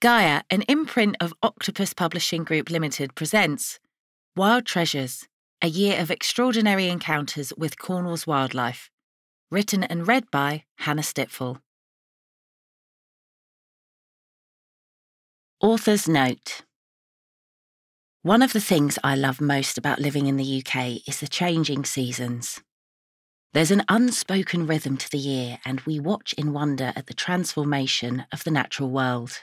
Gaia, an imprint of Octopus Publishing Group Limited, presents Wild Treasures, a year of extraordinary encounters with Cornwall's wildlife. Written and read by Hannah Stitfall. Author's Note One of the things I love most about living in the UK is the changing seasons. There's an unspoken rhythm to the year, and we watch in wonder at the transformation of the natural world.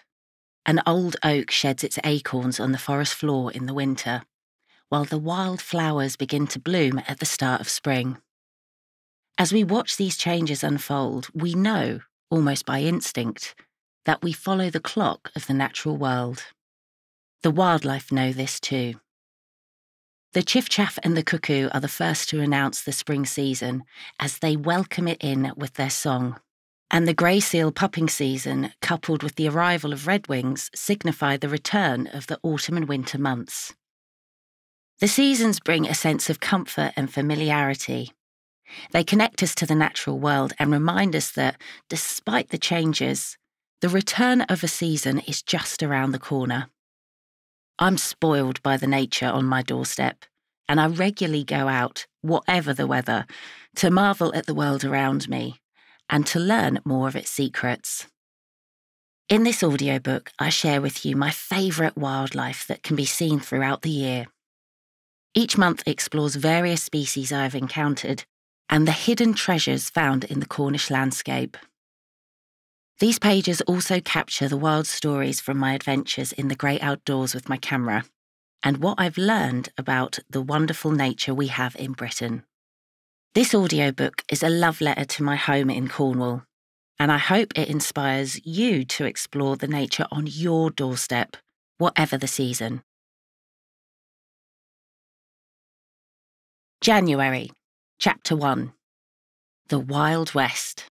An old oak sheds its acorns on the forest floor in the winter, while the wild flowers begin to bloom at the start of spring. As we watch these changes unfold, we know, almost by instinct, that we follow the clock of the natural world. The wildlife know this too. The chiffchaff and the cuckoo are the first to announce the spring season as they welcome it in with their song and the grey seal pupping season, coupled with the arrival of redwings, signify the return of the autumn and winter months. The seasons bring a sense of comfort and familiarity. They connect us to the natural world and remind us that, despite the changes, the return of a season is just around the corner. I'm spoiled by the nature on my doorstep, and I regularly go out, whatever the weather, to marvel at the world around me and to learn more of its secrets. In this audiobook, I share with you my favourite wildlife that can be seen throughout the year. Each month explores various species I have encountered and the hidden treasures found in the Cornish landscape. These pages also capture the wild stories from my adventures in the great outdoors with my camera and what I've learned about the wonderful nature we have in Britain. This audiobook is a love letter to my home in Cornwall, and I hope it inspires you to explore the nature on your doorstep, whatever the season. January, Chapter 1 The Wild West.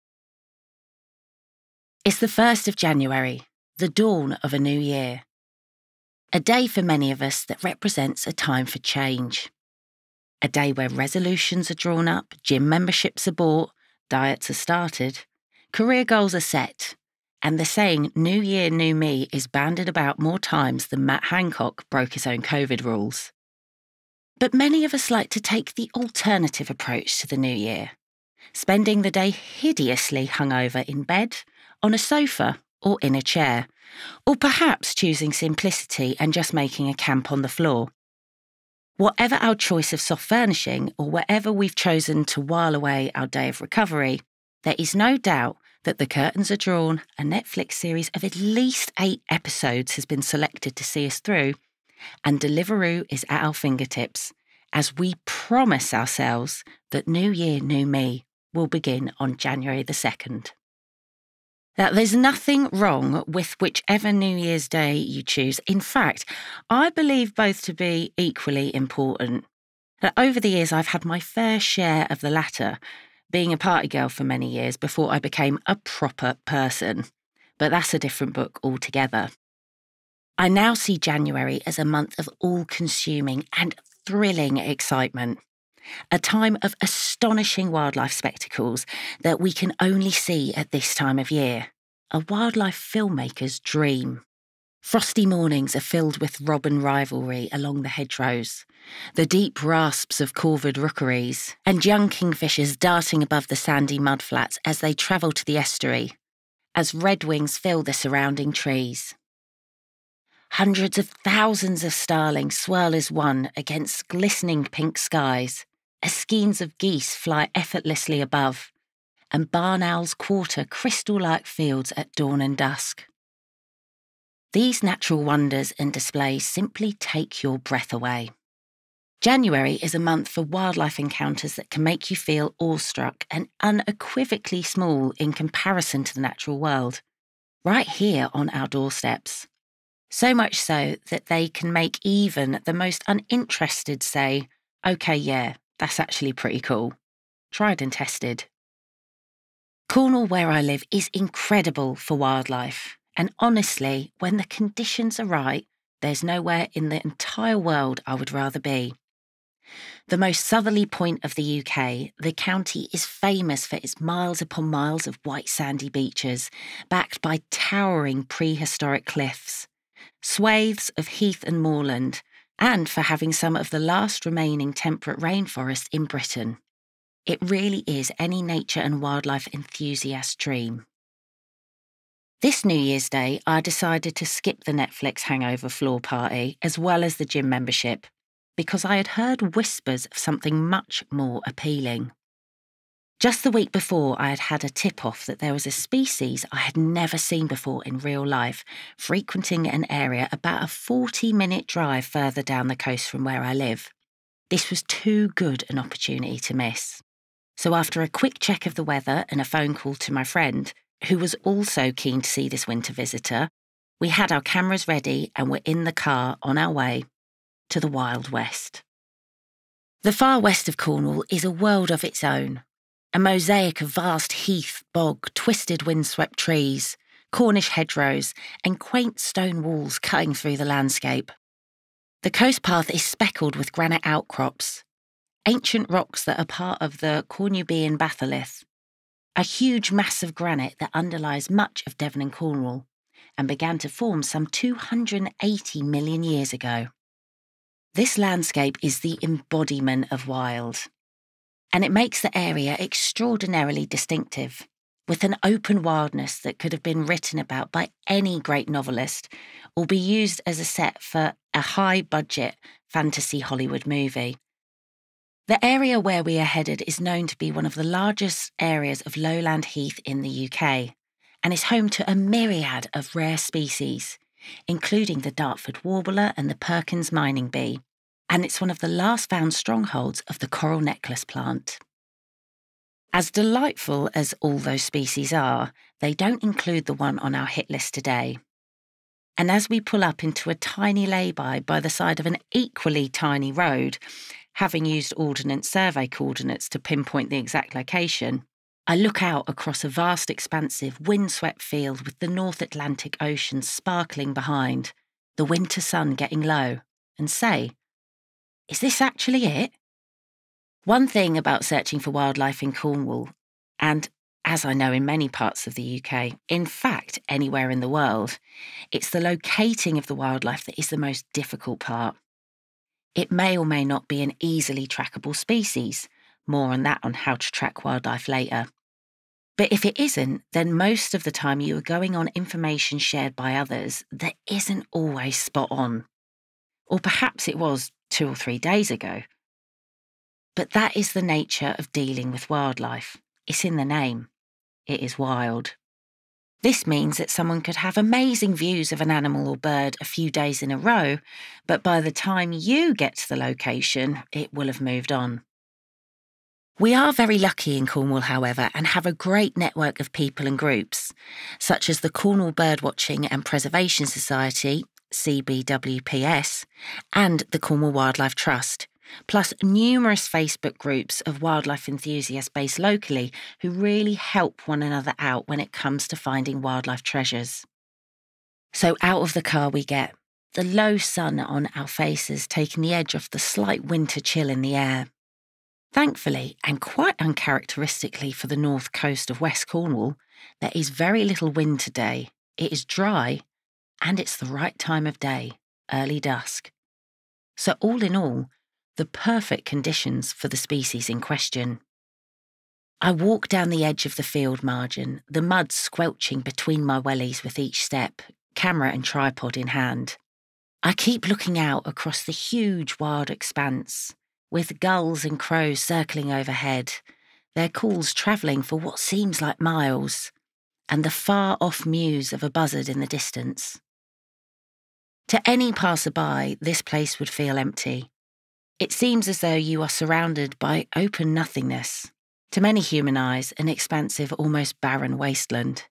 It's the 1st of January, the dawn of a new year. A day for many of us that represents a time for change a day where resolutions are drawn up, gym memberships are bought, diets are started, career goals are set, and the saying New Year, New Me is banded about more times than Matt Hancock broke his own COVID rules. But many of us like to take the alternative approach to the new year, spending the day hideously hungover in bed, on a sofa, or in a chair, or perhaps choosing simplicity and just making a camp on the floor. Whatever our choice of soft furnishing or wherever we've chosen to while away our day of recovery, there is no doubt that the curtains are drawn, a Netflix series of at least eight episodes has been selected to see us through, and Deliveroo is at our fingertips as we promise ourselves that New Year, New Me will begin on January the 2nd that there's nothing wrong with whichever New Year's Day you choose. In fact, I believe both to be equally important. That over the years, I've had my fair share of the latter, being a party girl for many years before I became a proper person. But that's a different book altogether. I now see January as a month of all consuming and thrilling excitement a time of astonishing wildlife spectacles that we can only see at this time of year. A wildlife filmmaker's dream. Frosty mornings are filled with robin rivalry along the hedgerows, the deep rasps of corvid rookeries, and young kingfishers darting above the sandy mudflats as they travel to the estuary, as redwings fill the surrounding trees. Hundreds of thousands of starlings swirl as one against glistening pink skies, as skeins of geese fly effortlessly above, and barn owls quarter crystal like fields at dawn and dusk. These natural wonders and displays simply take your breath away. January is a month for wildlife encounters that can make you feel awestruck and unequivocally small in comparison to the natural world, right here on our doorsteps. So much so that they can make even the most uninterested say, OK, yeah, that's actually pretty cool. Tried and tested. Cornwall, where I live, is incredible for wildlife. And honestly, when the conditions are right, there's nowhere in the entire world I would rather be. The most southerly point of the UK, the county is famous for its miles upon miles of white sandy beaches, backed by towering prehistoric cliffs, swathes of heath and moorland, and for having some of the last remaining temperate rainforests in Britain. It really is any nature and wildlife enthusiast's dream. This New Year's Day, I decided to skip the Netflix hangover floor party as well as the gym membership because I had heard whispers of something much more appealing. Just the week before, I had had a tip off that there was a species I had never seen before in real life, frequenting an area about a 40 minute drive further down the coast from where I live. This was too good an opportunity to miss. So, after a quick check of the weather and a phone call to my friend, who was also keen to see this winter visitor, we had our cameras ready and were in the car on our way to the Wild West. The far west of Cornwall is a world of its own, a mosaic of vast heath, bog, twisted windswept trees, Cornish hedgerows, and quaint stone walls cutting through the landscape. The coast path is speckled with granite outcrops, ancient rocks that are part of the Cornubian batholith, a huge mass of granite that underlies much of Devon and Cornwall and began to form some 280 million years ago. This landscape is the embodiment of wild and it makes the area extraordinarily distinctive, with an open wildness that could have been written about by any great novelist or be used as a set for a high budget fantasy Hollywood movie. The area where we are headed is known to be one of the largest areas of lowland heath in the UK and is home to a myriad of rare species, including the Dartford warbler and the Perkins mining bee and it's one of the last found strongholds of the coral necklace plant. As delightful as all those species are, they don't include the one on our hit list today. And as we pull up into a tiny lay-by by the side of an equally tiny road, having used Ordnance Survey coordinates to pinpoint the exact location, I look out across a vast, expansive, windswept field with the North Atlantic Ocean sparkling behind, the winter sun getting low, and say, is this actually it? One thing about searching for wildlife in Cornwall, and as I know in many parts of the UK, in fact, anywhere in the world, it's the locating of the wildlife that is the most difficult part. It may or may not be an easily trackable species. More on that on how to track wildlife later. But if it isn't, then most of the time you are going on information shared by others that isn't always spot on. Or perhaps it was two or three days ago. But that is the nature of dealing with wildlife. It's in the name. It is wild. This means that someone could have amazing views of an animal or bird a few days in a row, but by the time you get to the location, it will have moved on. We are very lucky in Cornwall, however, and have a great network of people and groups, such as the Cornwall Birdwatching and Preservation Society, CBWPS, and the Cornwall Wildlife Trust, plus numerous Facebook groups of wildlife enthusiasts based locally who really help one another out when it comes to finding wildlife treasures. So out of the car we get, the low sun on our faces taking the edge off the slight winter chill in the air. Thankfully, and quite uncharacteristically for the north coast of West Cornwall, there is very little wind today. It is dry and it's the right time of day, early dusk. So, all in all, the perfect conditions for the species in question. I walk down the edge of the field margin, the mud squelching between my wellies with each step, camera and tripod in hand. I keep looking out across the huge wild expanse, with gulls and crows circling overhead, their calls travelling for what seems like miles, and the far off mews of a buzzard in the distance. To any passerby, this place would feel empty. It seems as though you are surrounded by open nothingness, to many human eyes, an expansive, almost barren wasteland.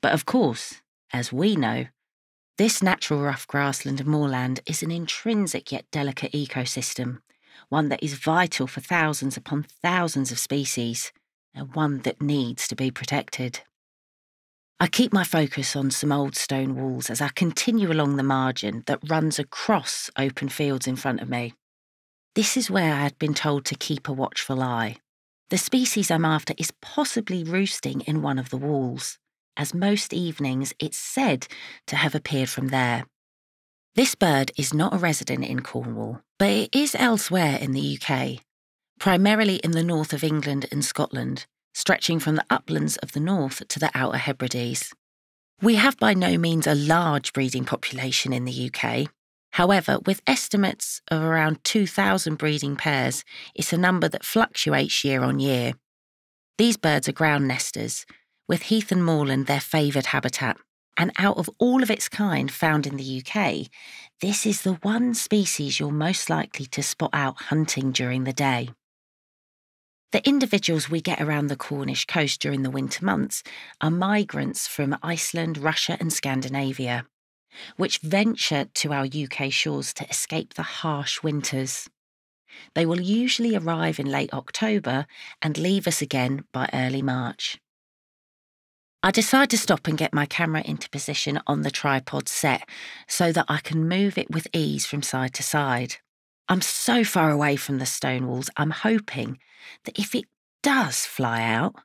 But of course, as we know, this natural rough grassland and moorland is an intrinsic yet delicate ecosystem, one that is vital for thousands upon thousands of species, and one that needs to be protected. I keep my focus on some old stone walls as I continue along the margin that runs across open fields in front of me. This is where I had been told to keep a watchful eye. The species I'm after is possibly roosting in one of the walls, as most evenings it's said to have appeared from there. This bird is not a resident in Cornwall, but it is elsewhere in the UK, primarily in the north of England and Scotland, stretching from the uplands of the north to the Outer Hebrides. We have by no means a large breeding population in the UK. However, with estimates of around 2,000 breeding pairs, it's a number that fluctuates year on year. These birds are ground nesters, with heath and moorland their favoured habitat. And out of all of its kind found in the UK, this is the one species you're most likely to spot out hunting during the day. The individuals we get around the Cornish coast during the winter months are migrants from Iceland, Russia, and Scandinavia, which venture to our UK shores to escape the harsh winters. They will usually arrive in late October and leave us again by early March. I decide to stop and get my camera into position on the tripod set so that I can move it with ease from side to side. I'm so far away from the stone walls, I'm hoping that if it does fly out,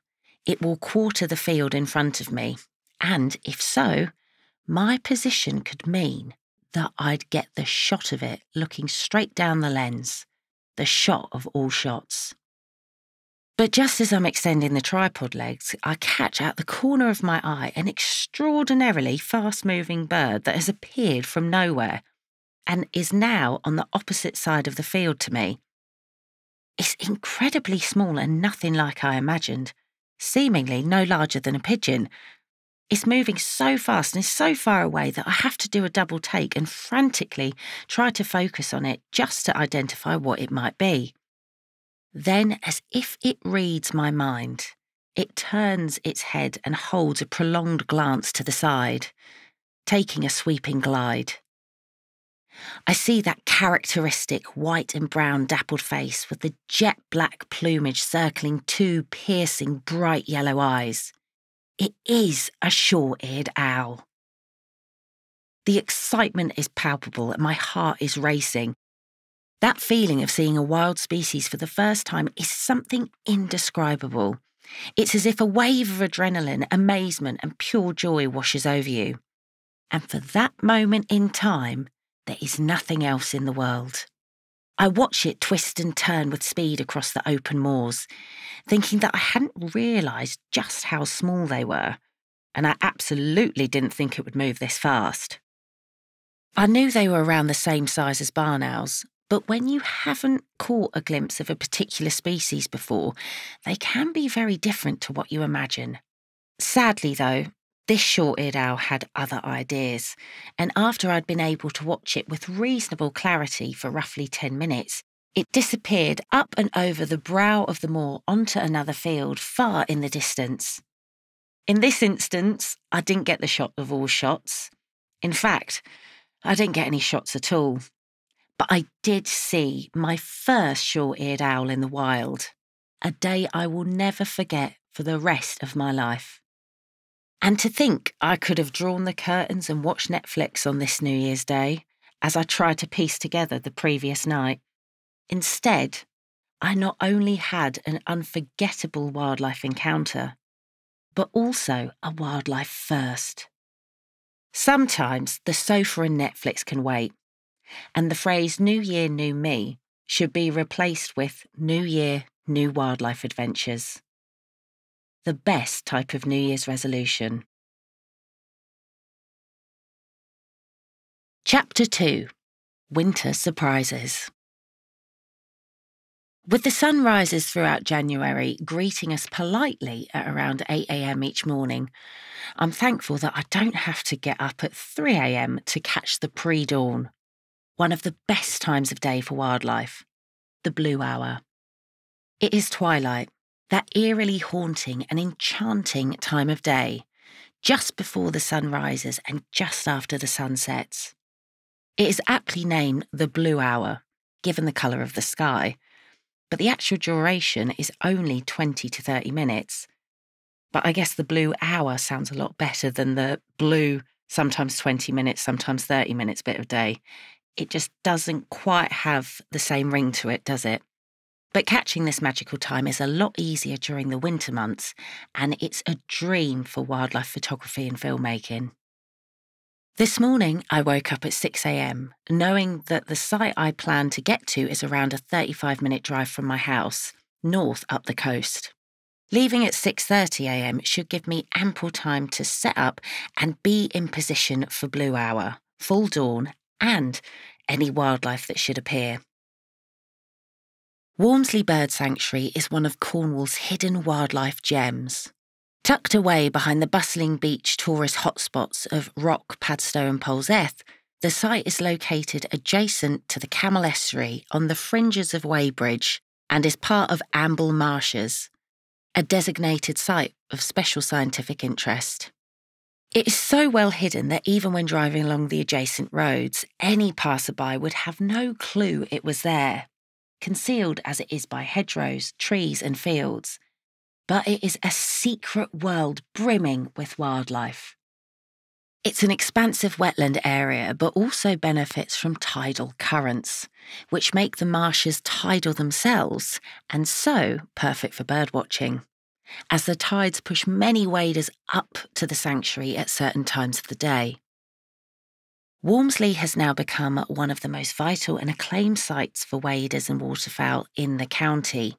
it will quarter the field in front of me. And if so, my position could mean that I'd get the shot of it looking straight down the lens, the shot of all shots. But just as I'm extending the tripod legs, I catch out the corner of my eye an extraordinarily fast moving bird that has appeared from nowhere and is now on the opposite side of the field to me. It's incredibly small and nothing like I imagined, seemingly no larger than a pigeon. It's moving so fast and is so far away that I have to do a double take and frantically try to focus on it just to identify what it might be. Then, as if it reads my mind, it turns its head and holds a prolonged glance to the side, taking a sweeping glide. I see that characteristic white and brown dappled face with the jet black plumage circling two piercing bright yellow eyes. It is a short eared owl. The excitement is palpable and my heart is racing that feeling of seeing a wild species for the first time is something indescribable. It's as if a wave of adrenaline, amazement, and pure joy washes over you. And for that moment in time, there is nothing else in the world. I watch it twist and turn with speed across the open moors, thinking that I hadn't realised just how small they were, and I absolutely didn't think it would move this fast. I knew they were around the same size as barn owls, but when you haven't caught a glimpse of a particular species before, they can be very different to what you imagine. Sadly, though, this short eared owl had other ideas, and after I'd been able to watch it with reasonable clarity for roughly 10 minutes, it disappeared up and over the brow of the moor onto another field far in the distance. In this instance, I didn't get the shot of all shots. In fact, I didn't get any shots at all but I did see my first short eared owl in the wild, a day I will never forget for the rest of my life. And to think I could have drawn the curtains and watched Netflix on this New Year's Day as I tried to piece together the previous night. Instead, I not only had an unforgettable wildlife encounter, but also a wildlife first. Sometimes the sofa and Netflix can wait, and the phrase New Year, New Me should be replaced with New Year, New Wildlife Adventures. The best type of New Year's resolution. Chapter 2 Winter Surprises. With the sun rises throughout January, greeting us politely at around 8am each morning, I'm thankful that I don't have to get up at 3am to catch the pre dawn one of the best times of day for wildlife, the blue hour. It is twilight, that eerily haunting and enchanting time of day, just before the sun rises and just after the sun sets. It is aptly named the blue hour, given the colour of the sky, but the actual duration is only 20 to 30 minutes. But I guess the blue hour sounds a lot better than the blue, sometimes 20 minutes, sometimes 30 minutes bit of day. it just doesn't quite have the same ring to it, does it? But catching this magical time is a lot easier during the winter months, and it's a dream for wildlife photography and filmmaking. This morning, I woke up at 6am, knowing that the site I plan to get to is around a 35 minute drive from my house, north up the coast. Leaving at 6.30am should give me ample time to set up and be in position for blue hour, full dawn, and any wildlife that should appear. Walmsley Bird Sanctuary is one of Cornwall's hidden wildlife gems. Tucked away behind the bustling beach tourist hotspots of Rock, Padstow, and Polzeath, the site is located adjacent to the Camel Estuary on the fringes of Wadebridge and is part of Amble Marshes, a designated site of special scientific interest. It is so well hidden that even when driving along the adjacent roads, any passerby would have no clue it was there, concealed as it is by hedgerows, trees, and fields but it is a secret world brimming with wildlife. It's an expansive wetland area, but also benefits from tidal currents, which make the marshes tidal themselves and so perfect for birdwatching, as the tides push many waders up to the sanctuary at certain times of the day. Walmsley has now become one of the most vital and acclaimed sites for waders and waterfowl in the county,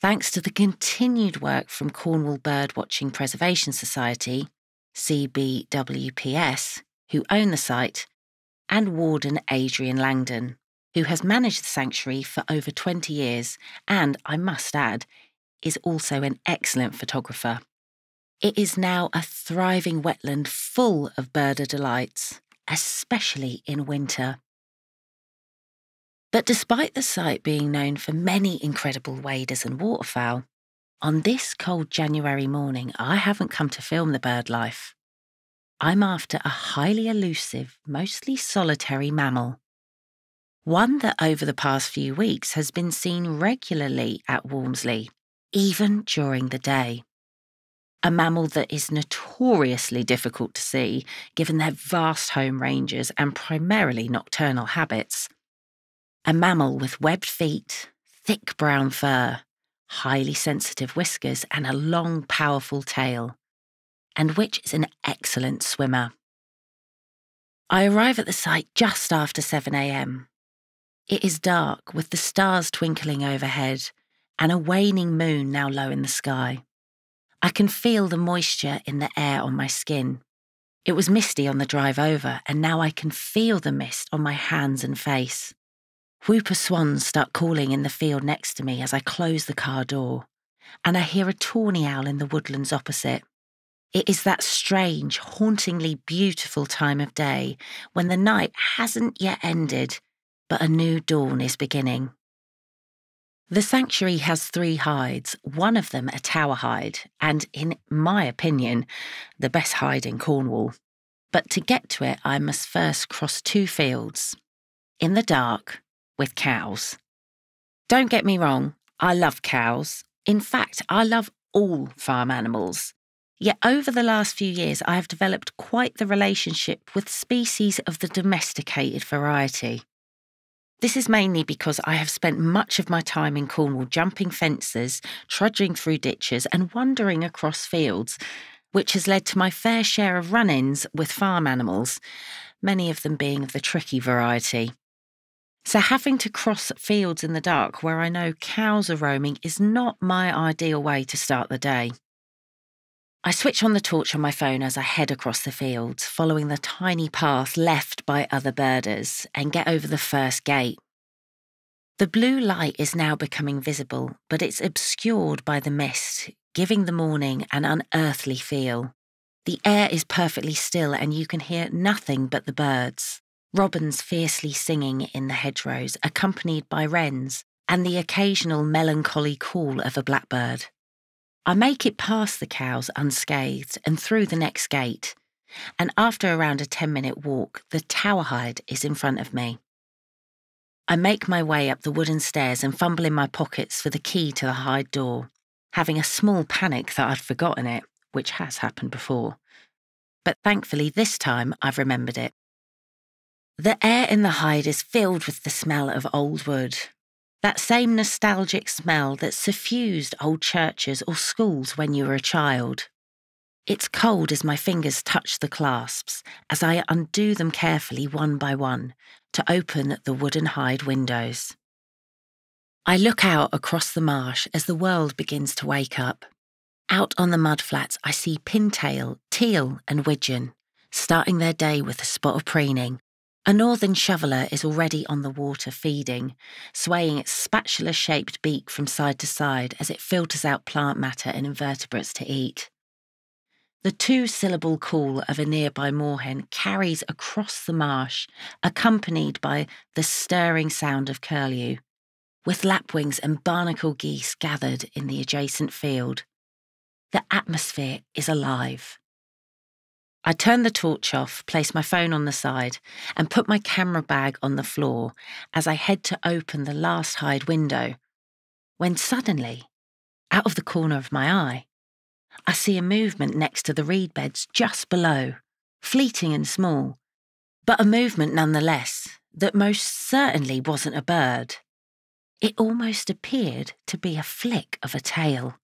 thanks to the continued work from Cornwall Birdwatching Preservation Society, CBWPS, who own the site, and Warden Adrian Langdon, who has managed the sanctuary for over 20 years and, I must add, is also an excellent photographer. It is now a thriving wetland full of birder delights, especially in winter. But despite the site being known for many incredible waders and waterfowl, on this cold January morning, I haven't come to film the bird life. I'm after a highly elusive, mostly solitary mammal. One that over the past few weeks has been seen regularly at Walmsley, even during the day. A mammal that is notoriously difficult to see given their vast home ranges and primarily nocturnal habits a mammal with webbed feet, thick brown fur, highly sensitive whiskers, and a long, powerful tail, and which is an excellent swimmer. I arrive at the site just after 7am. It is dark, with the stars twinkling overhead and a waning moon now low in the sky. I can feel the moisture in the air on my skin. It was misty on the drive over, and now I can feel the mist on my hands and face. Whooper swans start calling in the field next to me as I close the car door, and I hear a tawny owl in the woodlands opposite. It is that strange, hauntingly beautiful time of day when the night hasn't yet ended, but a new dawn is beginning. The sanctuary has three hides, one of them a tower hide, and in my opinion, the best hide in Cornwall. But to get to it, I must first cross two fields. In the dark, with cows. Don't get me wrong, I love cows. In fact, I love all farm animals. Yet over the last few years, I have developed quite the relationship with species of the domesticated variety. This is mainly because I have spent much of my time in Cornwall jumping fences, trudging through ditches, and wandering across fields, which has led to my fair share of run ins with farm animals, many of them being of the tricky variety. So, having to cross fields in the dark where I know cows are roaming is not my ideal way to start the day. I switch on the torch on my phone as I head across the fields, following the tiny path left by other birders, and get over the first gate. The blue light is now becoming visible, but it's obscured by the mist, giving the morning an unearthly feel. The air is perfectly still, and you can hear nothing but the birds robins fiercely singing in the hedgerows, accompanied by wrens, and the occasional melancholy call of a blackbird. I make it past the cows unscathed and through the next gate, and after around a 10 minute walk, the tower hide is in front of me. I make my way up the wooden stairs and fumble in my pockets for the key to the hide door, having a small panic that I'd forgotten it, which has happened before. But thankfully, this time I've remembered it. The air in the hide is filled with the smell of old wood. That same nostalgic smell that suffused old churches or schools when you were a child. It's cold as my fingers touch the clasps as I undo them carefully one by one to open the wooden hide windows. I look out across the marsh as the world begins to wake up. Out on the mudflats, I see pintail, teal, and widgeon starting their day with a spot of preening a northern shoveler is already on the water feeding, swaying its spatula shaped beak from side to side as it filters out plant matter and invertebrates to eat. The two syllable call of a nearby moorhen carries across the marsh, accompanied by the stirring sound of curlew, with lapwings and barnacle geese gathered in the adjacent field. The atmosphere is alive. I turn the torch off, place my phone on the side, and put my camera bag on the floor as I head to open the last hide window. When suddenly, out of the corner of my eye, I see a movement next to the reed beds just below, fleeting and small, but a movement nonetheless that most certainly wasn't a bird. It almost appeared to be a flick of a tail.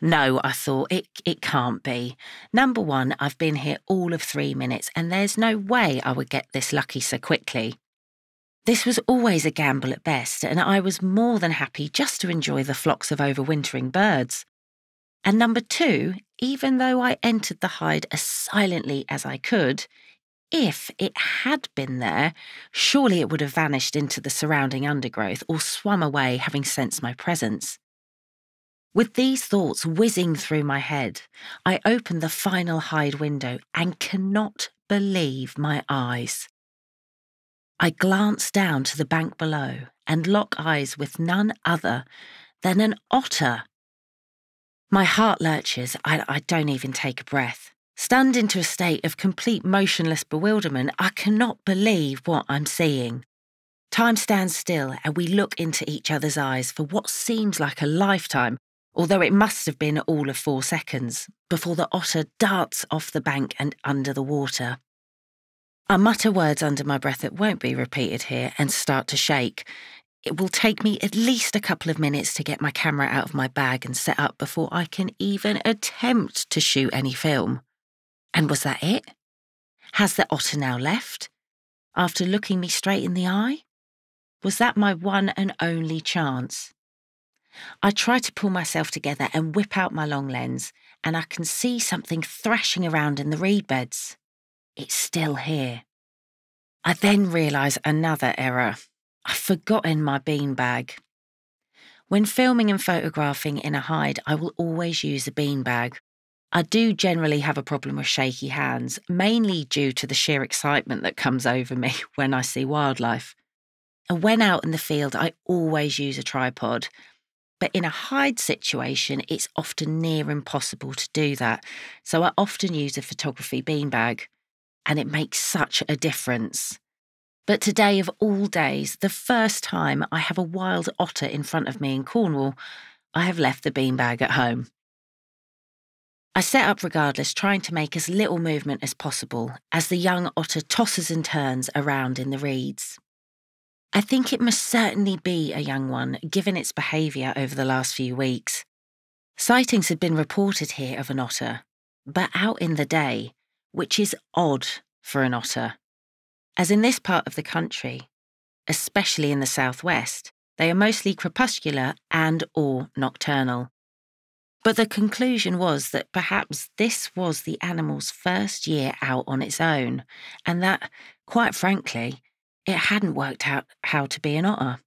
No, I thought, it, it can't be. Number one, I've been here all of three minutes, and there's no way I would get this lucky so quickly. This was always a gamble at best, and I was more than happy just to enjoy the flocks of overwintering birds. And number two, even though I entered the hide as silently as I could, if it had been there, surely it would have vanished into the surrounding undergrowth or swum away having sensed my presence. With these thoughts whizzing through my head, I open the final hide window and cannot believe my eyes. I glance down to the bank below and lock eyes with none other than an otter. My heart lurches, I, I don't even take a breath. Stunned into a state of complete motionless bewilderment, I cannot believe what I'm seeing. Time stands still and we look into each other's eyes for what seems like a lifetime although it must have been all of four seconds, before the otter darts off the bank and under the water. I mutter words under my breath that won't be repeated here and start to shake. It will take me at least a couple of minutes to get my camera out of my bag and set up before I can even attempt to shoot any film. And was that it? Has the otter now left? After looking me straight in the eye? Was that my one and only chance? I try to pull myself together and whip out my long lens, and I can see something thrashing around in the reed beds. It's still here. I then realise another error. I've forgotten my bean bag. When filming and photographing in a hide, I will always use a bean bag. I do generally have a problem with shaky hands, mainly due to the sheer excitement that comes over me when I see wildlife. And when out in the field, I always use a tripod. But in a hide situation, it's often near impossible to do that. So I often use a photography beanbag, and it makes such a difference. But today, of all days, the first time I have a wild otter in front of me in Cornwall, I have left the beanbag at home. I set up regardless, trying to make as little movement as possible as the young otter tosses and turns around in the reeds. I think it must certainly be a young one, given its behaviour over the last few weeks. Sightings had been reported here of an otter, but out in the day, which is odd for an otter. As in this part of the country, especially in the southwest, they are mostly crepuscular and or nocturnal. But the conclusion was that perhaps this was the animal's first year out on its own, and that, quite frankly, it hadn't worked out how to be an otter.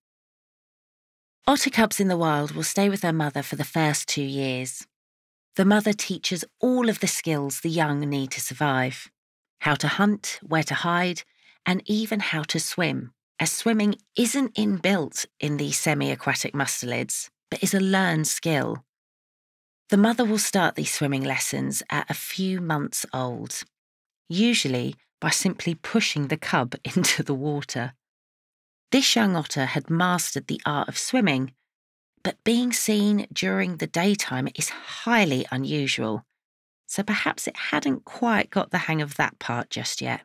Otter cubs in the wild will stay with their mother for the first two years. The mother teaches all of the skills the young need to survive how to hunt, where to hide, and even how to swim, as swimming isn't inbuilt in these semi aquatic mustelids, but is a learned skill. The mother will start these swimming lessons at a few months old, usually by simply pushing the cub into the water. This young otter had mastered the art of swimming, but being seen during the daytime is highly unusual, so perhaps it hadn't quite got the hang of that part just yet.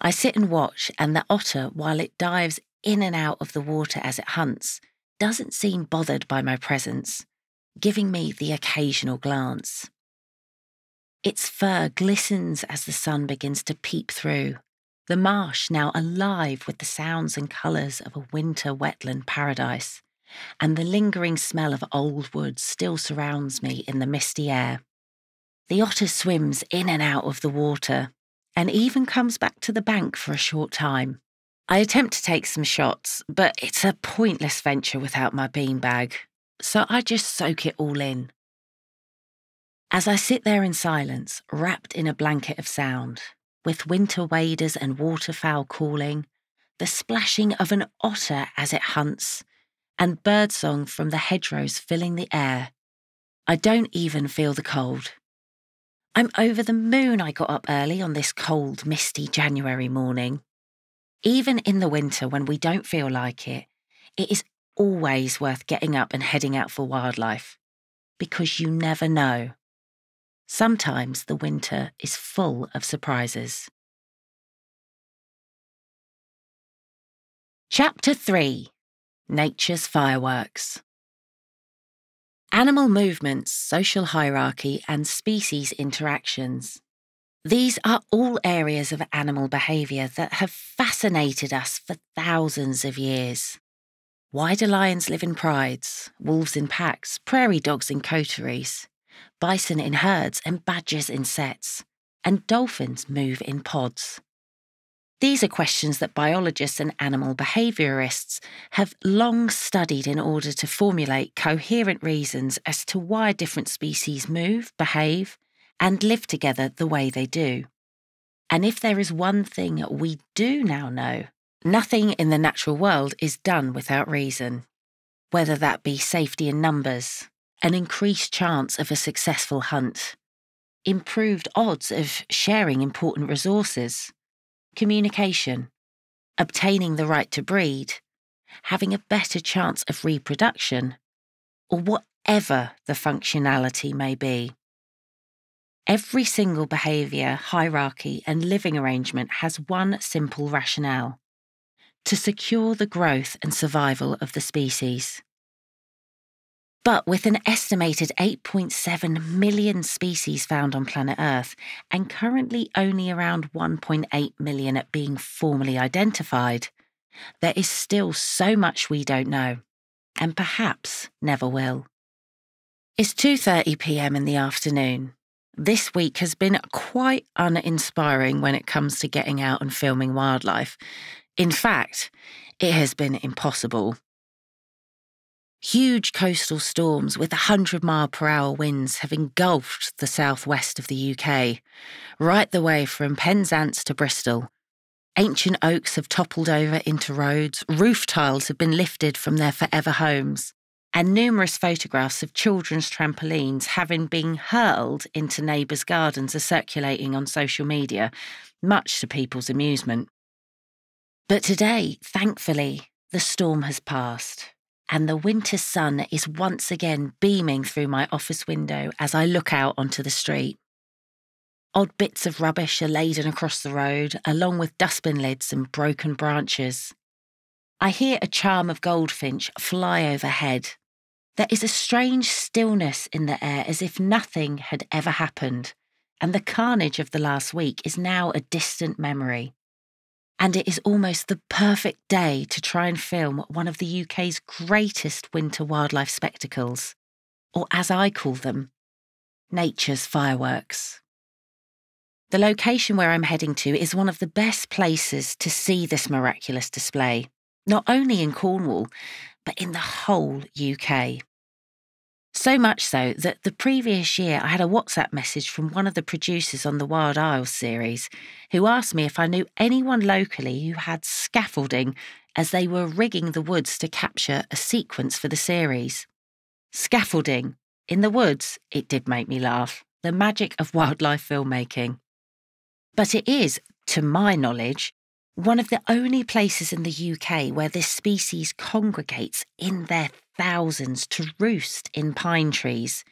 I sit and watch, and the otter, while it dives in and out of the water as it hunts, doesn't seem bothered by my presence, giving me the occasional glance. Its fur glistens as the sun begins to peep through, the marsh now alive with the sounds and colours of a winter wetland paradise, and the lingering smell of old wood still surrounds me in the misty air. The otter swims in and out of the water, and even comes back to the bank for a short time. I attempt to take some shots, but it's a pointless venture without my beanbag, so I just soak it all in. As I sit there in silence, wrapped in a blanket of sound, with winter waders and waterfowl calling, the splashing of an otter as it hunts, and birdsong from the hedgerows filling the air, I don't even feel the cold. I'm over the moon I got up early on this cold, misty January morning. Even in the winter when we don't feel like it, it is always worth getting up and heading out for wildlife because you never know. Sometimes the winter is full of surprises. Chapter 3 Nature's Fireworks Animal movements, social hierarchy, and species interactions. These are all areas of animal behaviour that have fascinated us for thousands of years. Why do lions live in prides, wolves in packs, prairie dogs in coteries, bison in herds, and badgers in sets? And dolphins move in pods. These are questions that biologists and animal behaviourists have long studied in order to formulate coherent reasons as to why different species move, behave, and live together the way they do. And if there is one thing we do now know, nothing in the natural world is done without reason. Whether that be safety in numbers, an increased chance of a successful hunt, improved odds of sharing important resources, communication, obtaining the right to breed, having a better chance of reproduction, or whatever the functionality may be. Every single behaviour, hierarchy, and living arrangement has one simple rationale. To secure the growth and survival of the species. But with an estimated 8.7 million species found on planet Earth, and currently only around 1.8 million at being formally identified, there is still so much we don't know, and perhaps never will. It's 2:30 p.m. in the afternoon. This week has been quite uninspiring when it comes to getting out and filming wildlife. In fact, it has been impossible. Huge coastal storms with 100 mile per hour winds have engulfed the southwest of the UK, right the way from Penzance to Bristol. Ancient oaks have toppled over into roads, roof tiles have been lifted from their forever homes, and numerous photographs of children's trampolines having been hurled into neighbours' gardens are circulating on social media, much to people's amusement. But today, thankfully, the storm has passed and the winter sun is once again beaming through my office window as I look out onto the street. Odd bits of rubbish are laden across the road, along with dustbin lids and broken branches. I hear a charm of goldfinch fly overhead. There is a strange stillness in the air as if nothing had ever happened, and the carnage of the last week is now a distant memory and it is almost the perfect day to try and film one of the UK's greatest winter wildlife spectacles, or as I call them, nature's fireworks. The location where I'm heading to is one of the best places to see this miraculous display, not only in Cornwall, but in the whole UK. So much so that the previous year I had a WhatsApp message from one of the producers on the Wild Isles series who asked me if I knew anyone locally who had scaffolding as they were rigging the woods to capture a sequence for the series. Scaffolding. In the woods, it did make me laugh. The magic of wildlife filmmaking. But it is, to my knowledge, one of the only places in the UK where this species congregates in their thousands to roost in pine trees,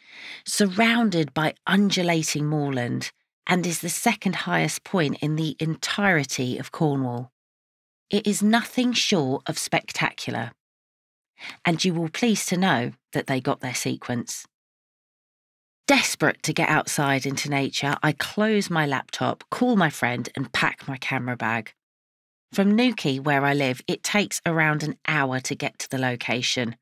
surrounded by undulating moorland and is the second highest point in the entirety of Cornwall. It is nothing short of spectacular, and you will please to know that they got their sequence. Desperate to get outside into nature, I close my laptop, call my friend, and pack my camera bag. From Newquay, where I live, it takes around an hour to get to the location,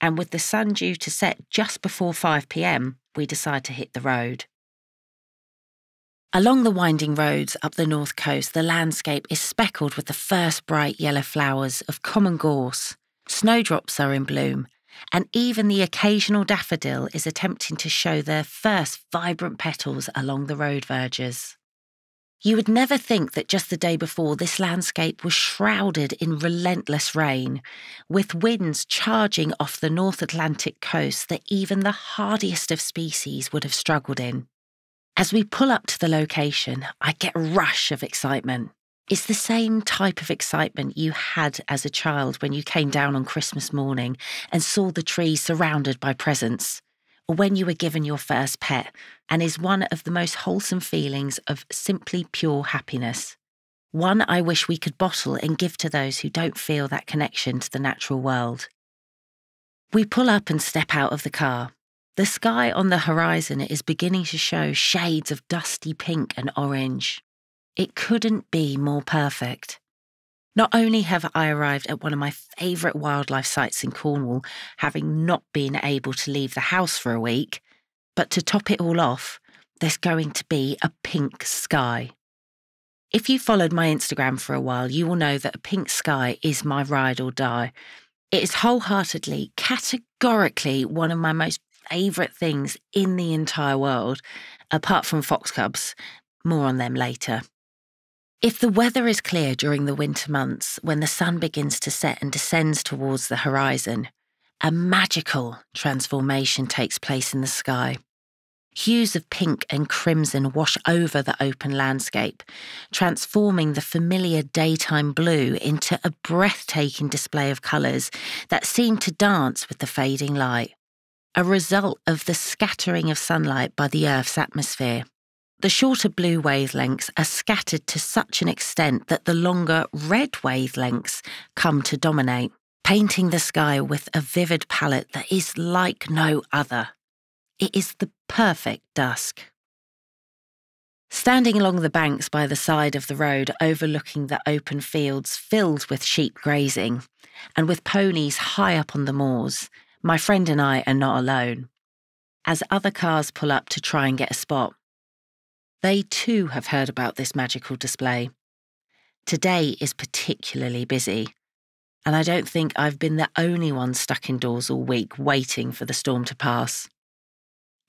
and with the sun due to set just before 5 pm, we decide to hit the road. Along the winding roads up the north coast, the landscape is speckled with the first bright yellow flowers of common gorse. Snowdrops are in bloom, and even the occasional daffodil is attempting to show their first vibrant petals along the road verges. You would never think that just the day before this landscape was shrouded in relentless rain, with winds charging off the North Atlantic coast that even the hardiest of species would have struggled in. As we pull up to the location, I get a rush of excitement. It's the same type of excitement you had as a child when you came down on Christmas morning and saw the trees surrounded by presents, when you were given your first pet, and is one of the most wholesome feelings of simply pure happiness. One I wish we could bottle and give to those who don't feel that connection to the natural world. We pull up and step out of the car, the sky on the horizon is beginning to show shades of dusty pink and orange. It couldn't be more perfect. Not only have I arrived at one of my favourite wildlife sites in Cornwall, having not been able to leave the house for a week, but to top it all off, there's going to be a pink sky. If you followed my Instagram for a while, you will know that a pink sky is my ride or die. It is wholeheartedly, categorically one of my most favourite things in the entire world, apart from fox cubs. More on them later. If the weather is clear during the winter months, when the sun begins to set and descends towards the horizon, a magical transformation takes place in the sky. Hues of pink and crimson wash over the open landscape, transforming the familiar daytime blue into a breathtaking display of colours that seem to dance with the fading light a result of the scattering of sunlight by the Earth's atmosphere. The shorter blue wavelengths are scattered to such an extent that the longer red wavelengths come to dominate, painting the sky with a vivid palette that is like no other. It is the perfect dusk. Standing along the banks by the side of the road, overlooking the open fields filled with sheep grazing, and with ponies high up on the moors, my friend and I are not alone. As other cars pull up to try and get a spot, they too have heard about this magical display. Today is particularly busy, and I don't think I've been the only one stuck indoors all week waiting for the storm to pass.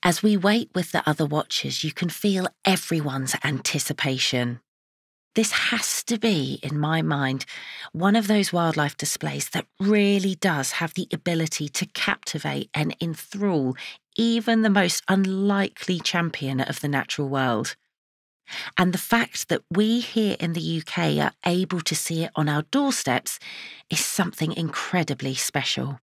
As we wait with the other watchers, you can feel everyone's anticipation. This has to be, in my mind, one of those wildlife displays that really does have the ability to captivate and enthrall even the most unlikely champion of the natural world. And the fact that we here in the UK are able to see it on our doorsteps is something incredibly special.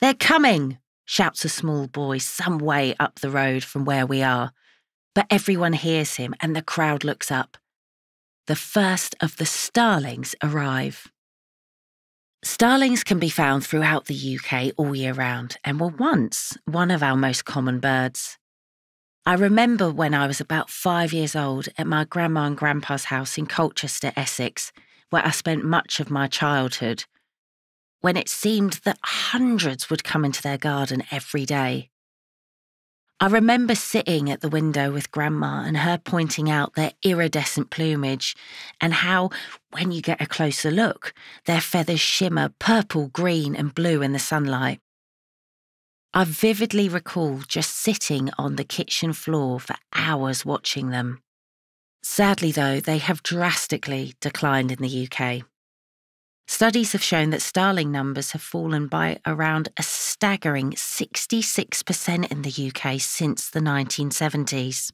They're coming, shouts a small boy some way up the road from where we are. But everyone hears him and the crowd looks up the first of the starlings arrive. Starlings can be found throughout the UK all year round and were once one of our most common birds. I remember when I was about five years old at my grandma and grandpa's house in Colchester, Essex, where I spent much of my childhood, when it seemed that hundreds would come into their garden every day. I remember sitting at the window with Grandma and her pointing out their iridescent plumage and how, when you get a closer look, their feathers shimmer purple, green, and blue in the sunlight. I vividly recall just sitting on the kitchen floor for hours watching them. Sadly, though, they have drastically declined in the UK. Studies have shown that starling numbers have fallen by around a staggering 66% in the UK since the 1970s.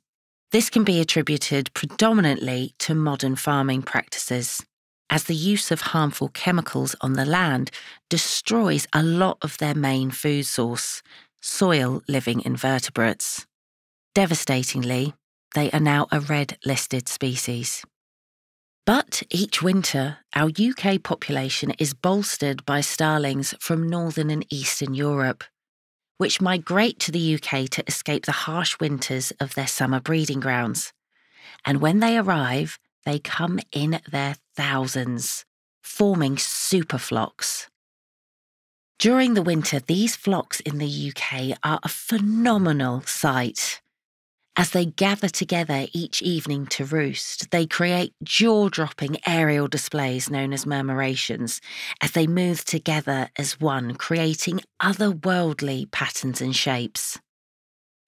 This can be attributed predominantly to modern farming practices, as the use of harmful chemicals on the land destroys a lot of their main food source, soil living invertebrates. Devastatingly, they are now a red listed species. But each winter, our UK population is bolstered by starlings from Northern and Eastern Europe, which migrate to the UK to escape the harsh winters of their summer breeding grounds. And when they arrive, they come in their thousands, forming super flocks. During the winter, these flocks in the UK are a phenomenal sight. As they gather together each evening to roost, they create jaw dropping aerial displays known as murmurations as they move together as one, creating otherworldly patterns and shapes.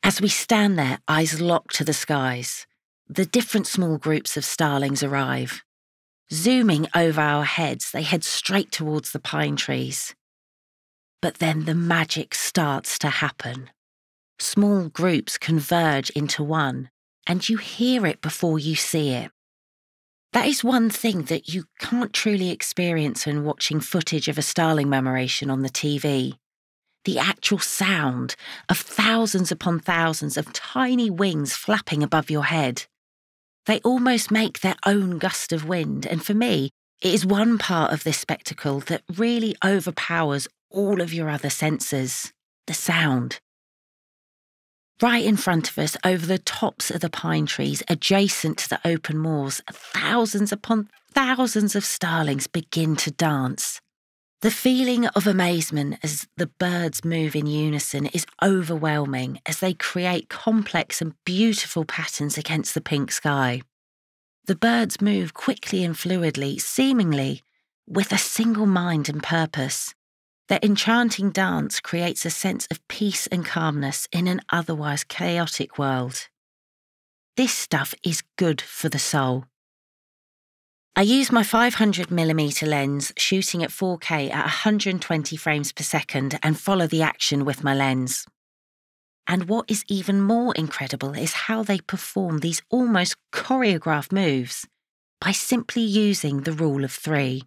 As we stand there, eyes locked to the skies, the different small groups of starlings arrive. Zooming over our heads, they head straight towards the pine trees. But then the magic starts to happen small groups converge into one, and you hear it before you see it. That is one thing that you can't truly experience when watching footage of a starling murmuration on the TV. The actual sound of thousands upon thousands of tiny wings flapping above your head. They almost make their own gust of wind, and for me, it is one part of this spectacle that really overpowers all of your other senses the sound. Right in front of us, over the tops of the pine trees, adjacent to the open moors, thousands upon thousands of starlings begin to dance. The feeling of amazement as the birds move in unison is overwhelming as they create complex and beautiful patterns against the pink sky. The birds move quickly and fluidly, seemingly with a single mind and purpose. Their enchanting dance creates a sense of peace and calmness in an otherwise chaotic world. This stuff is good for the soul. I use my 500mm lens, shooting at 4K at 120 frames per second, and follow the action with my lens. And what is even more incredible is how they perform these almost choreographed moves by simply using the rule of three.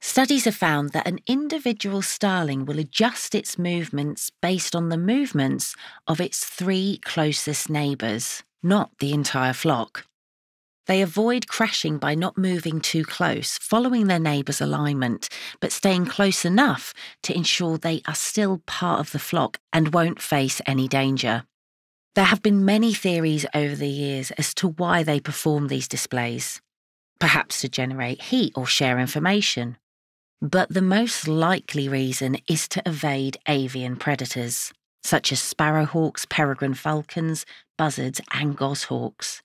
Studies have found that an individual starling will adjust its movements based on the movements of its three closest neighbours, not the entire flock. They avoid crashing by not moving too close, following their neighbour's alignment, but staying close enough to ensure they are still part of the flock and won't face any danger. There have been many theories over the years as to why they perform these displays. Perhaps to generate heat or share information, but the most likely reason is to evade avian predators, such as sparrowhawks, peregrine falcons, buzzards, and goshawks.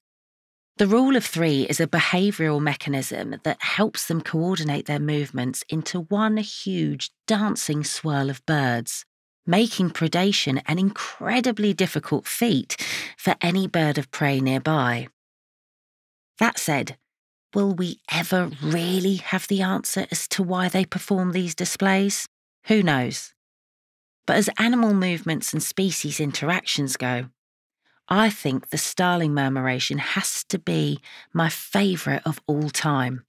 The rule of three is a behavioural mechanism that helps them coordinate their movements into one huge dancing swirl of birds, making predation an incredibly difficult feat for any bird of prey nearby. That said, Will we ever really have the answer as to why they perform these displays? Who knows? But as animal movements and species interactions go, I think the starling murmuration has to be my favourite of all time.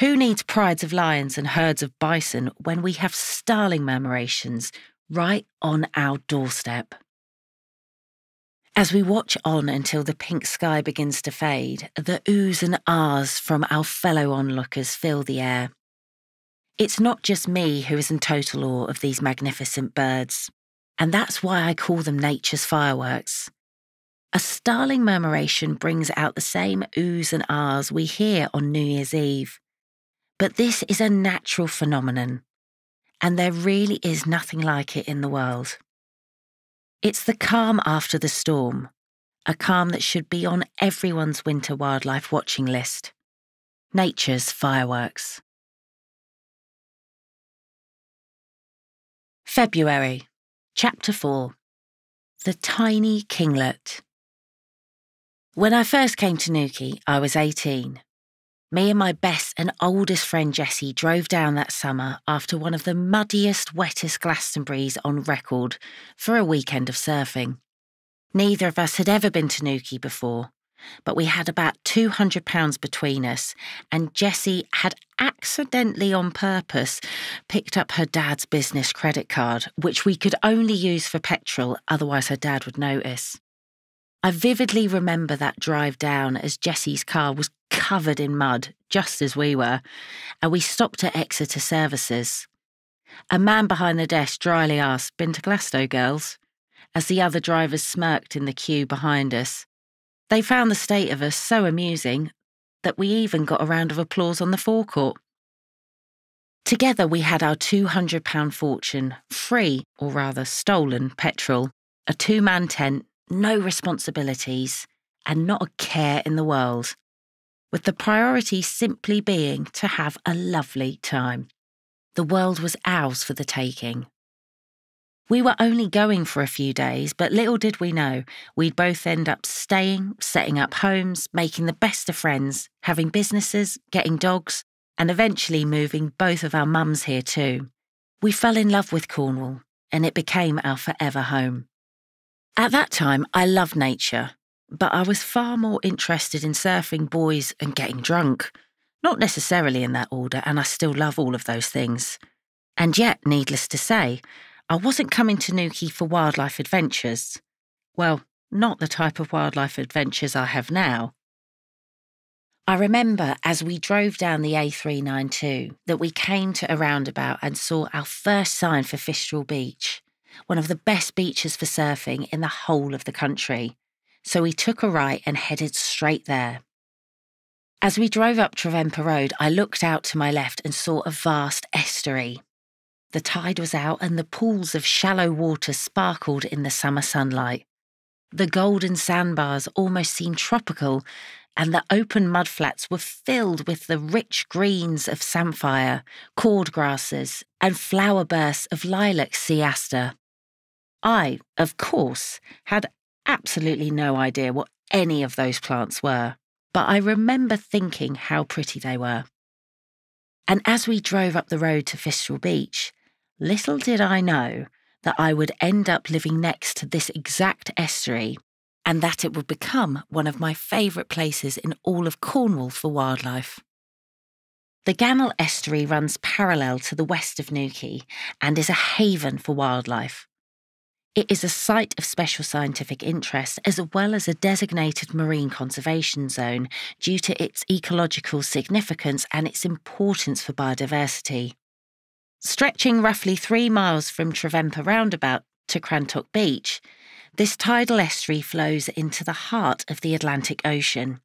Who needs prides of lions and herds of bison when we have starling murmurations right on our doorstep? As we watch on until the pink sky begins to fade, the oohs and ahs from our fellow onlookers fill the air. It's not just me who is in total awe of these magnificent birds, and that's why I call them nature's fireworks. A starling murmuration brings out the same oohs and ahs we hear on New Year's Eve. But this is a natural phenomenon, and there really is nothing like it in the world. It's the calm after the storm, a calm that should be on everyone's winter wildlife watching list. Nature's fireworks. February, Chapter 4 The Tiny Kinglet. When I first came to Newquay, I was 18. Me and my best and oldest friend Jessie drove down that summer after one of the muddiest, wettest Glastonburys on record for a weekend of surfing. Neither of us had ever been to Newquay before, but we had about £200 between us, and Jessie had accidentally on purpose picked up her dad's business credit card, which we could only use for petrol, otherwise, her dad would notice. I vividly remember that drive down as Jessie's car was covered in mud, just as we were, and we stopped at Exeter Services. A man behind the desk dryly asked, Been to Glasto, girls? as the other drivers smirked in the queue behind us. They found the state of us so amusing that we even got a round of applause on the forecourt. Together, we had our £200 fortune, free, or rather stolen, petrol, a two man tent, no responsibilities, and not a care in the world, with the priority simply being to have a lovely time. The world was ours for the taking. We were only going for a few days, but little did we know we'd both end up staying, setting up homes, making the best of friends, having businesses, getting dogs, and eventually moving both of our mums here too. We fell in love with Cornwall, and it became our forever home. At that time, I loved nature, but I was far more interested in surfing boys and getting drunk. Not necessarily in that order, and I still love all of those things. And yet, needless to say, I wasn't coming to Newquay for wildlife adventures. Well, not the type of wildlife adventures I have now. I remember as we drove down the A392 that we came to a roundabout and saw our first sign for Fistral Beach, one of the best beaches for surfing in the whole of the country. So we took a right and headed straight there. As we drove up Trevemper Road, I looked out to my left and saw a vast estuary. The tide was out and the pools of shallow water sparkled in the summer sunlight. The golden sandbars almost seemed tropical, and the open mudflats were filled with the rich greens of samphire, cord grasses, and flower bursts of lilac sea aster. I, of course, had absolutely no idea what any of those plants were, but I remember thinking how pretty they were. And as we drove up the road to Fistral Beach, little did I know that I would end up living next to this exact estuary and that it would become one of my favourite places in all of Cornwall for wildlife. The Gannel Estuary runs parallel to the west of Newquay and is a haven for wildlife. It is a site of special scientific interest as well as a designated marine conservation zone due to its ecological significance and its importance for biodiversity. Stretching roughly three miles from Trevemper Roundabout to Crantock Beach, this tidal estuary flows into the heart of the Atlantic Ocean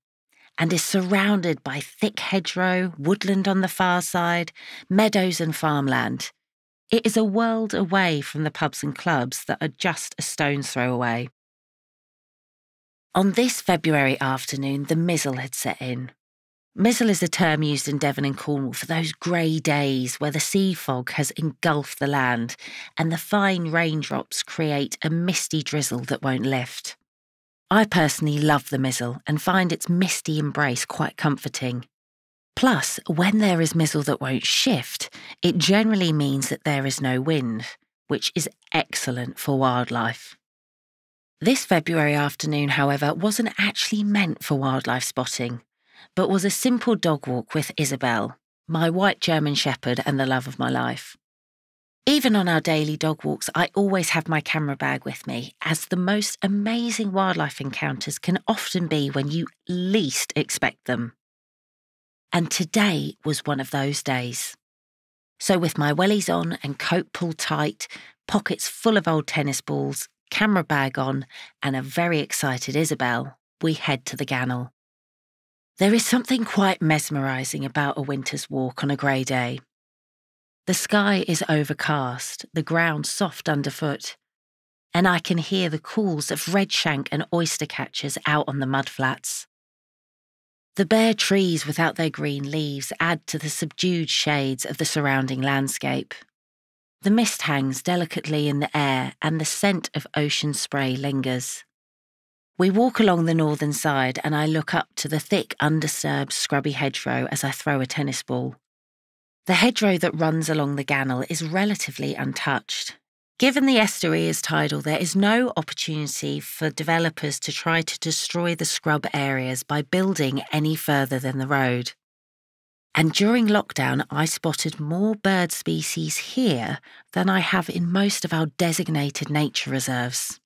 and is surrounded by thick hedgerow, woodland on the far side, meadows and farmland. It is a world away from the pubs and clubs that are just a stone's throw away. On this February afternoon, the mizzle had set in. Mizzle is a term used in Devon and Cornwall for those grey days where the sea fog has engulfed the land and the fine raindrops create a misty drizzle that won't lift. I personally love the mizzle and find its misty embrace quite comforting. Plus, when there is mizzle that won't shift, it generally means that there is no wind, which is excellent for wildlife. This February afternoon, however, wasn't actually meant for wildlife spotting but was a simple dog walk with Isabel, my white German Shepherd and the love of my life. Even on our daily dog walks, I always have my camera bag with me, as the most amazing wildlife encounters can often be when you least expect them. And today was one of those days. So, with my wellies on and coat pulled tight, pockets full of old tennis balls, camera bag on, and a very excited Isabel, we head to the Gannel. There is something quite mesmerising about a winter's walk on a grey day. The sky is overcast, the ground soft underfoot, and I can hear the calls of redshank and oyster catchers out on the mudflats. The bare trees without their green leaves add to the subdued shades of the surrounding landscape. The mist hangs delicately in the air and the scent of ocean spray lingers. We walk along the northern side, and I look up to the thick, undisturbed, scrubby hedgerow as I throw a tennis ball. The hedgerow that runs along the Gannel is relatively untouched. Given the estuary is tidal, there is no opportunity for developers to try to destroy the scrub areas by building any further than the road. And during lockdown, I spotted more bird species here than I have in most of our designated nature reserves.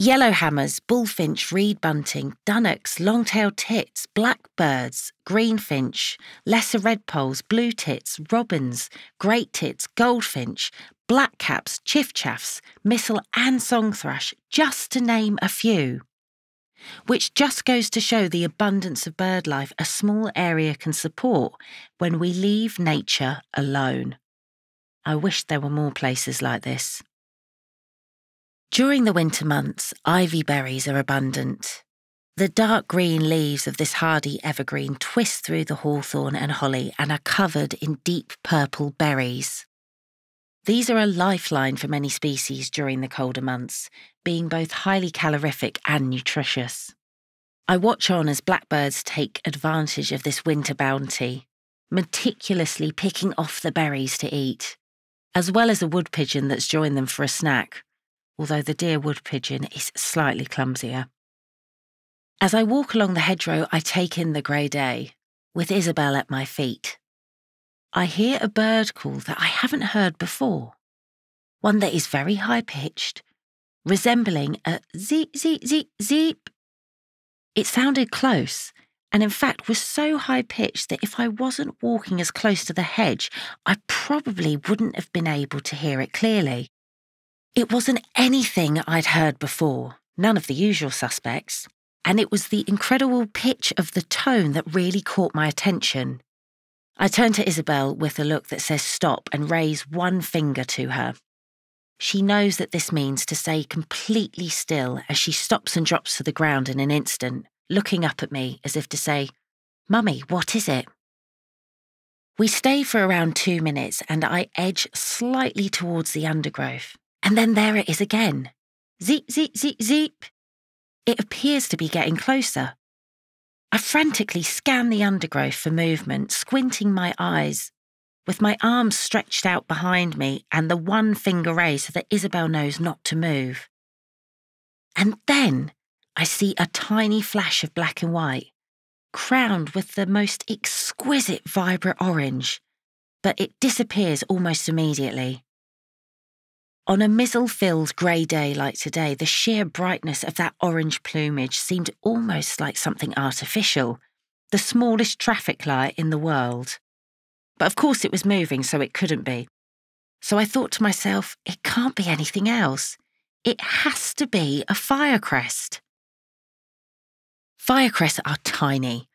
Yellowhammers, bullfinch, reed bunting, dunnocks, long-tailed tits, blackbirds, greenfinch, lesser redpolls, blue tits, robins, great tits, goldfinch, blackcaps, chiffchaffs, missel and song thrush, just to name a few. Which just goes to show the abundance of bird life a small area can support when we leave nature alone. I wish there were more places like this. During the winter months, ivy berries are abundant. The dark green leaves of this hardy evergreen twist through the hawthorn and holly and are covered in deep purple berries. These are a lifeline for many species during the colder months, being both highly calorific and nutritious. I watch on as blackbirds take advantage of this winter bounty, meticulously picking off the berries to eat, as well as a wood pigeon that's joined them for a snack although the dear wood pigeon is slightly clumsier. As I walk along the hedgerow, I take in the grey day, with Isabel at my feet. I hear a bird call that I haven't heard before, one that is very high pitched, resembling a zeep, zeep, zeep, zeep. It sounded close, and in fact was so high pitched that if I wasn't walking as close to the hedge, I probably wouldn't have been able to hear it clearly. It wasn't anything I'd heard before, none of the usual suspects, and it was the incredible pitch of the tone that really caught my attention. I turn to Isabel with a look that says stop and raise one finger to her. She knows that this means to stay completely still as she stops and drops to the ground in an instant, looking up at me as if to say, Mummy, what is it? We stay for around two minutes and I edge slightly towards the undergrowth. And then there it is again. Zeep, zeep, zeep, zeep. It appears to be getting closer. I frantically scan the undergrowth for movement, squinting my eyes, with my arms stretched out behind me and the one finger raised so that Isabel knows not to move. And then I see a tiny flash of black and white, crowned with the most exquisite vibrant orange, but it disappears almost immediately. On a mizzle filled grey day like today, the sheer brightness of that orange plumage seemed almost like something artificial, the smallest traffic light in the world. But of course, it was moving, so it couldn't be. So I thought to myself, it can't be anything else. It has to be a firecrest. Firecrests are tiny,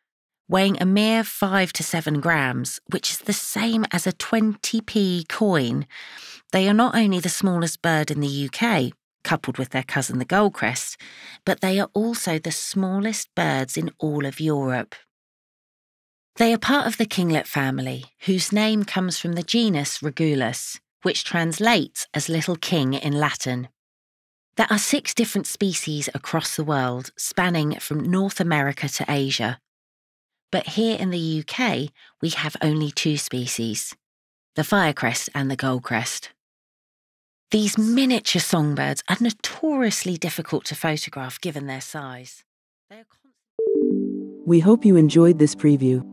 weighing a mere five to seven grams, which is the same as a 20p coin they are not only the smallest bird in the UK, coupled with their cousin the goldcrest, but they are also the smallest birds in all of Europe. They are part of the kinglet family, whose name comes from the genus Regulus, which translates as little king in Latin. There are six different species across the world, spanning from North America to Asia. But here in the UK, we have only two species the firecrest and the goldcrest. These miniature songbirds are notoriously difficult to photograph given their size. We hope you enjoyed this preview.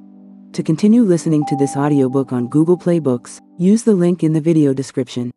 To continue listening to this audiobook on Google Play Books, use the link in the video description.